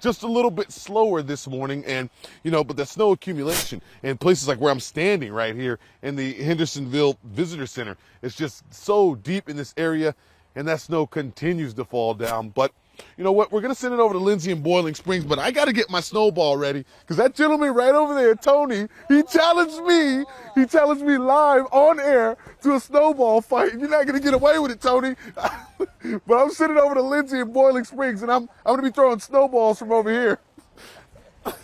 just a little bit slower this morning and you know but the snow accumulation in places like where i'm standing right here in the hendersonville visitor center it's just so deep in this area and that snow continues to fall down but you know what? We're gonna send it over to Lindsay and Boiling Springs, but I gotta get my snowball ready because that gentleman right over there, Tony, he challenged me. He challenged me live on air to a snowball fight. You're not gonna get away with it, Tony. but I'm sitting over to Lindsay and Boiling Springs, and I'm I'm gonna be throwing snowballs from over here.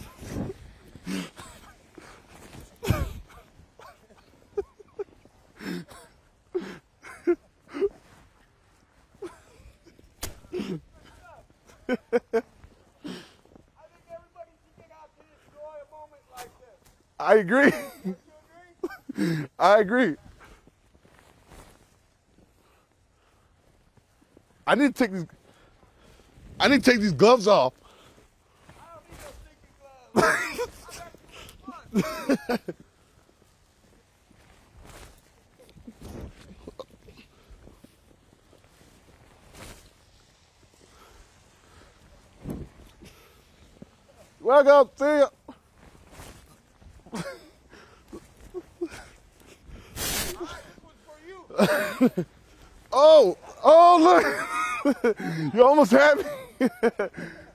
I agree. I agree. I need to take these. I need to take these gloves off. Welcome, see ya. oh, oh, look. you almost had me.